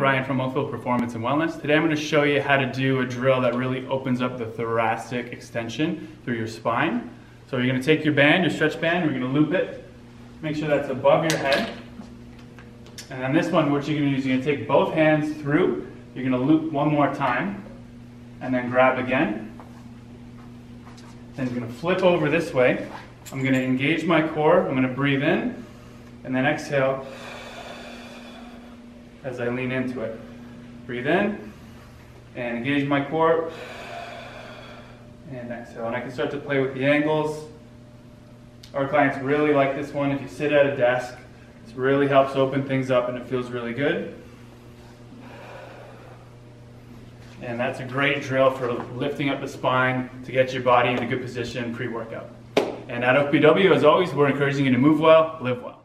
Ryan from Oakville Performance and Wellness. Today I'm going to show you how to do a drill that really opens up the thoracic extension through your spine. So you're going to take your band, your stretch band, we're going to loop it. Make sure that's above your head. And then this one, what you're going to do is you're going to take both hands through. You're going to loop one more time and then grab again. Then you're going to flip over this way. I'm going to engage my core. I'm going to breathe in and then exhale as I lean into it. Breathe in and engage my core and exhale. And I can start to play with the angles. Our clients really like this one. If you sit at a desk, this really helps open things up and it feels really good. And that's a great drill for lifting up the spine to get your body in a good position pre-workout. And at OPW, as always, we're encouraging you to move well, live well.